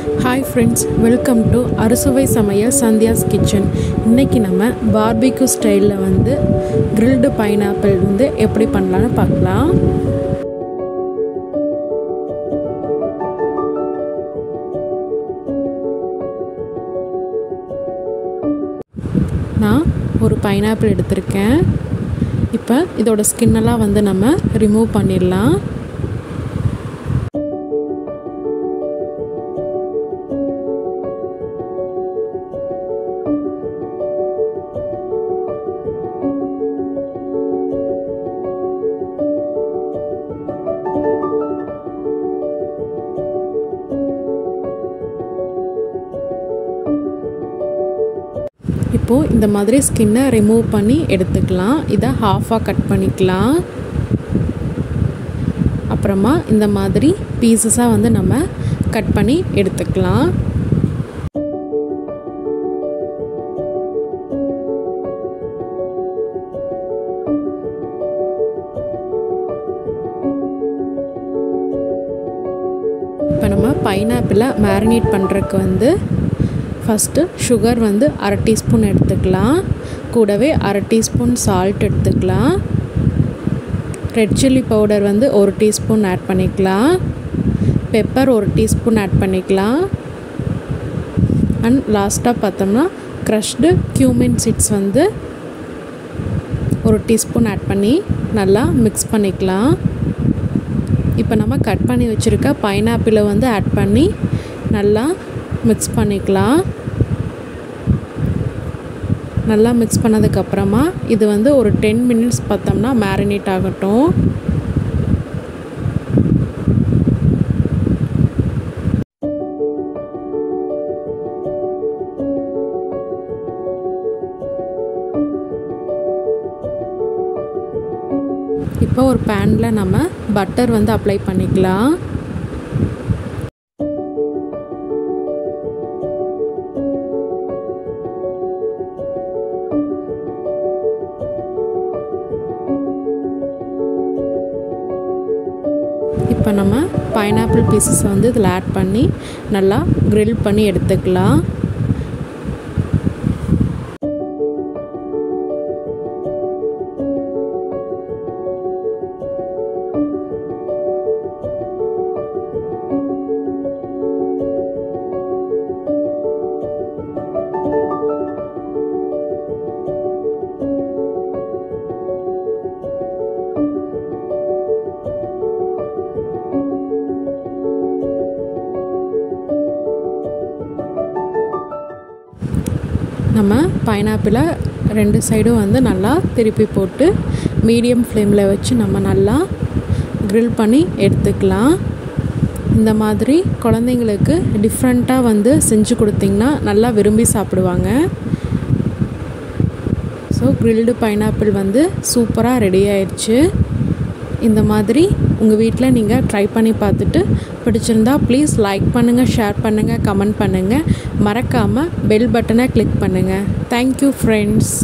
Hi friends welcome to அறுசுவை சமையல் Sandhya's kitchen இன்றைக்கி நம்ம பார்பிக்யூ ஸ்டைலில் வந்து கிரில்டு பைனாப்பிள் வந்து எப்படி பண்ணலான்னு பார்க்கலாம். நான் ஒரு பைனாப்பிள் எடுத்திருக்கேன். இப்போ இதோட ஸ்கின்னெல்லாம் வந்து நம்ம ரிமூவ் பண்ணிடலாம். இப்போது இந்த மாதிரி ஸ்கின்னை ரிமூவ் பண்ணி எடுத்துக்கலாம். இதை ஹாஃபாக கட் பண்ணிக்கலாம். அப்புறமா இந்த மாதிரி பீசஸாக வந்து நம்ம கட் பண்ணி எடுத்துக்கலாம். இப்போ நம்ம பைனாப்பிளை மேரினேட் பண்ணுறதுக்கு வந்து ஃபஸ்ட்டு சுகர் வந்து அரை டீஸ்பூன் எடுத்துக்கலாம். கூடவே அரை டீஸ்பூன் சால்ட் எடுத்துக்கலாம். ரெட் சில்லி பவுடர் வந்து ஒரு டீஸ்பூன் ஆட் பண்ணிக்கலாம். பெப்பர் ஒரு டீஸ்பூன் ஆட் பண்ணிக்கலாம். அண்ட் லாஸ்ட்டாக பார்த்தோம்னா க்ரஷ்டு கியூமின் சீட்ஸ் வந்து ஒரு டீஸ்பூன் ஆட் பண்ணி நல்லா மிக்ஸ் பண்ணிக்கலாம். இப்போ நம்ம கட் பண்ணி வச்சுருக்க பைனாப்பிளை வந்து ஆட் பண்ணி நல்லா மிக்ஸ் பண்ணிக்கலாம். நல்லா மிக்ஸ் பண்ணதுக்கப்புறமா இது வந்து ஒரு டென் மினிட்ஸ் பார்த்தோம்னா மேரினேட் ஆகட்டும். இப்போ ஒரு பேனில் நம்ம பட்டர் வந்து அப்ளை பண்ணிக்கலாம். இப்போ நம்ம பைனாப்பிள் பீசஸை வந்து இதில் ஆட் பண்ணி நல்லா க்ரில் பண்ணி எடுத்துக்கலாம். நம்ம பைனாப்பிளை ரெண்டு சைடும் வந்து நல்லா திருப்பி போட்டு மீடியம் ஃப்ளேமில் வச்சு நம்ம நல்லா க்ரில் பண்ணி எடுத்துக்கலாம். இந்த மாதிரி குழந்தைங்களுக்கு டிஃப்ரெண்ட்டாக வந்து செஞ்சு கொடுத்திங்கன்னா நல்லா விரும்பி சாப்பிடுவாங்க. ஸோ க்ரில்டு பைனாப்பிள் வந்து சூப்பராக ரெடி ஆயிடுச்சு. இந்த மாதிரி உங்கள் வீட்டில் நீங்கள் ட்ரை பண்ணி பார்த்துட்டு பிடிச்சிருந்தா ப்ளீஸ் லைக் பண்ணுங்கள் ஷேர் பண்ணுங்கள் கமெண்ட் பண்ணுங்கள் மறக்காமல் பெல் பட்டனை கிளிக் பண்ணுங்கள் தேங்க்யூ ஃப்ரெண்ட்ஸ்